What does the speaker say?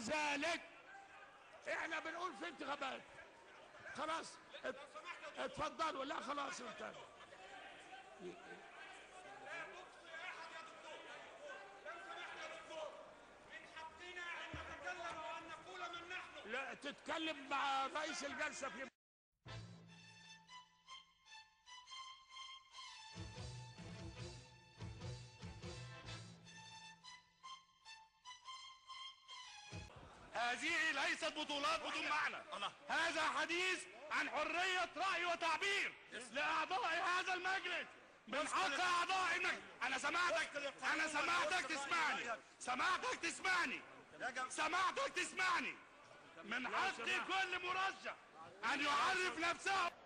ذلك. إحنا بنقول في انتخابات. خلاص؟ ات- اتفضلوا لا خلاص انت لا تقصي احد يا دكتور. لو سمحت يا دكتور. من حقنا أن نتكلم وأن نقول من نحن. لا تتكلم مع رئيس الجلسة في هذه ليست بطولات بدون معنى. هذا حديث عن حرية رأي وتعبير لأعضاء هذا المجلس. من حق أعضاء المجلس أنا سمعتك. أنا سمعتك تسمعني. سمعتك تسمعني. سمعتك تسمعني. من حق كل مرشح أن يعرف نفسه.